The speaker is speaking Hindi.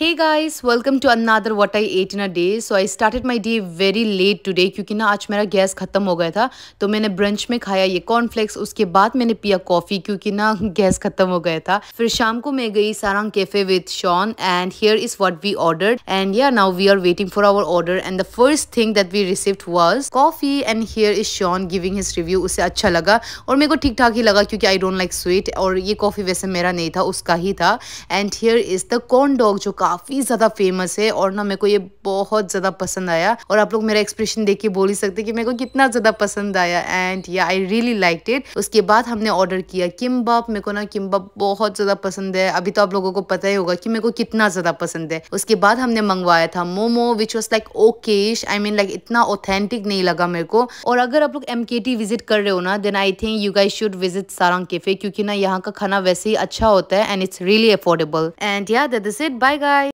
Hey guys, welcome to another what I ate in a day. So I started my day very late today क्योंकि ना आज मेरा गैस ख़त्म हो गया था। तो मैंने ब्रंच में खाया ये कॉर्नफ्लेक्स उसके बाद मैंने पिया कॉफ़ी क्योंकि ना गैस ख़त्म हो गया था। फिर शाम को मैं गई Sarang cafe with Shawn and here is what we order and yeah now we are waiting for our order and the first thing that we received was coffee and here is Shawn giving his review उसे अच्छा लगा और मेरे को ठीक ठाक ही लगा क्योंकि आई डोंट लाइक स्वीट और ये कॉफ़ी वैसे मेरा नहीं था उसका ही था। And here is the corn dog जो काफ़ी ज़्यादा फ़ेमस है और ना मेरे को ये बहुत ज़्यादा पसंद आया। और आप लोग मेरा एक्सप्रेशन देख के बोल ही सकते कि मेरे को कितना ज़्यादा पसंद आया। एंड या आई रियली लाइक इट उसके बाद हमने ऑर्डर किया किम्बाप मेरे को ना किम्बाप बहुत ज़्यादा पसंद है। अभी तो आप लोगों को पता ही होगा कि मेरे को कितना ज़्यादा पसंद है। उसके बाद हमने मंगवाया था momo which was like okayish I mean like इतना ऑथेंटिक नहीं लगा मेरे को। और अगर आप लोग एम विज़िट कर रहे हो ना then I think you guys should visit Sarang cafe क्योंकि ना यहाँ का खाना वैसे ही अच्छा होता है and it's really affordable and yeah that is it bye guys